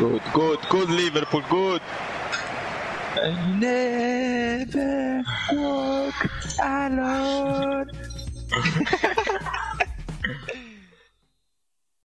Good, good, good Liverpool, good. Never walk alone.